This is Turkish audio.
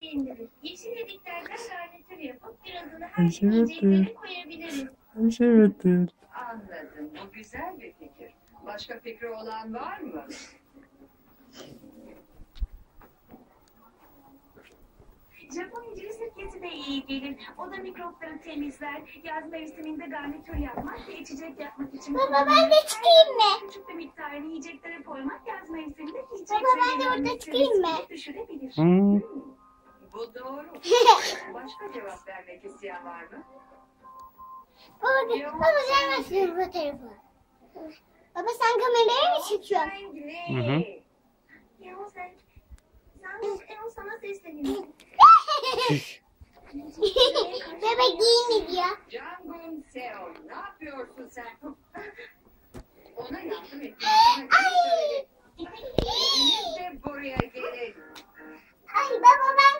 indirir. Yeşil eriklerden garnitür yapıp birazını her ederim. koyabiliriz. Teşekkür Anladım. Bu güzel bir fikir. Başka fikri olan var mı? Japon inciri sirkesi de iyi gelir. O da mikropları temizler. Yaz mevsiminde garnitür yapmak ve içecek yapmak için Baba, ben de çıkayım mı? Küçük bir miktarını yiyeceklere koymak yaz mevsiminde yiyecek Baba, ben de orada çıkayım mı? düşürebilir. Hmm. Doğru. Başka cevap vermek isteyen var mı? baba, baba sen nasıl bu tarafa? Baba sen kameraya mı çekiyorsun? Sen Hı hı. sana sesleniyorum. Bebek mi diyor? Cangun Seo, ne yapıyorsun sen? Ona yardım kim söyledi? İkiniz de buraya gelin. Ay baba ben